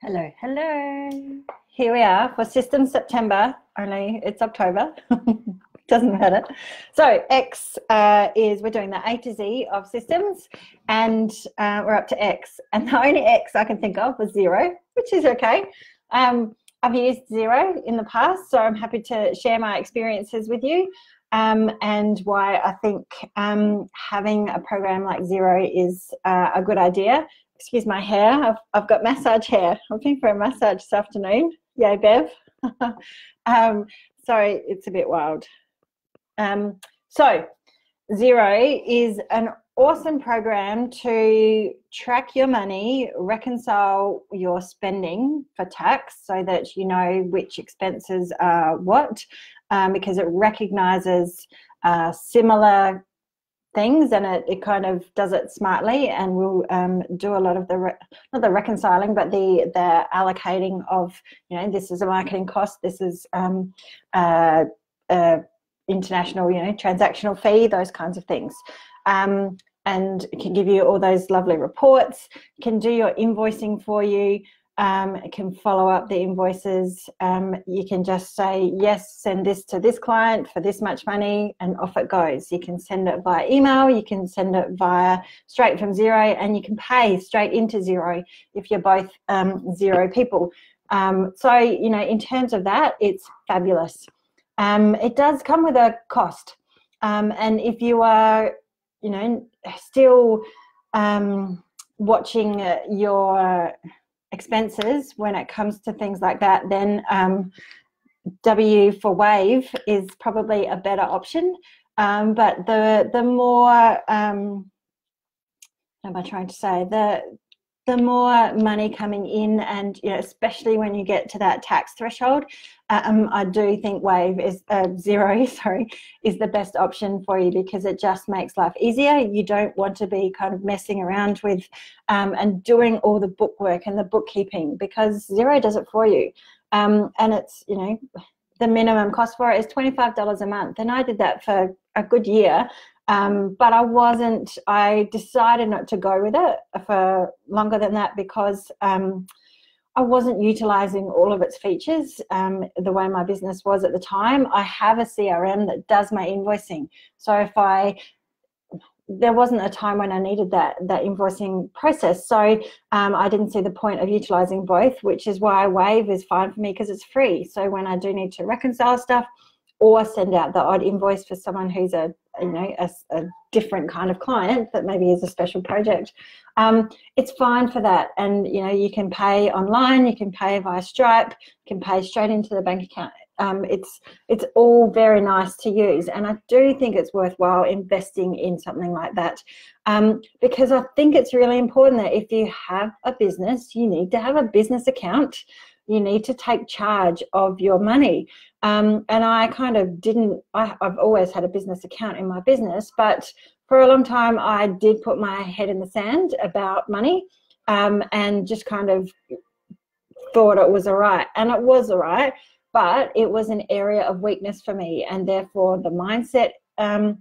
Hello, hello. Here we are for Systems September, only it's October. Doesn't matter. So, X uh, is we're doing the A to Z of systems, and uh, we're up to X. And the only X I can think of was Xero, which is okay. Um, I've used Xero in the past, so I'm happy to share my experiences with you um, and why I think um, having a program like Xero is uh, a good idea excuse my hair. I've, I've got massage hair. I'm looking for a massage this afternoon. Yay, Bev. um, sorry, it's a bit wild. Um, so, Xero is an awesome program to track your money, reconcile your spending for tax so that you know which expenses are what, um, because it recognizes uh, similar things and it, it kind of does it smartly and will um, do a lot of the re- not the reconciling but the the allocating of you know this is a marketing cost this is um, uh, uh, international you know transactional fee those kinds of things. Um, and can give you all those lovely reports can do your invoicing for you um, can follow up the invoices. Um, you can just say, yes, send this to this client for this much money, and off it goes. You can send it via email, you can send it via straight from Xero, and you can pay straight into Xero if you're both um, Xero people. Um, so, you know, in terms of that, it's fabulous. Um, it does come with a cost. Um, and if you are, you know, still watching uh, your expenses when it comes to things like that, then um, W for Wave is probably a better option. Um, but the the more um, am I trying to say? The the more money coming in, and you know, especially when you get to that tax threshold, um, I do think Wave is uh, Xero. Sorry, is the best option for you because it just makes life easier. You don't want to be kind of messing around with um, and doing all the bookwork and the bookkeeping because Xero does it for you, um, and it's you know the minimum cost for it is twenty five dollars a month, and I did that for a good year um, but I wasn't, I decided not to go with it for longer than that because um, I wasn't utilizing all of its features um, the way my business was at the time. I have a CRM that does my invoicing. So if I, there wasn't a time when I needed that that invoicing process, so um, I didn't see the point of utilizing both, which is why Wave is fine for me because it's free. So when I do need to reconcile stuff, or send out the odd invoice for someone who's a you know a, a different kind of client that maybe is a special project um, it's fine for that. And you know you can pay online you can pay via stripe you can pay straight into the bank account. Um, it's it's all very nice to use and i do think it's worthwhile investing in something like that. Um, because i think it's really important that if you have a business you need to have a business account you need to take charge of your money. Um, and I kind of didn't, I, I've always had a business account in my business, but for a long time I did put my head in the sand about money um, and just kind of thought it was all right. And it was all right, but it was an area of weakness for me. And therefore, the mindset um,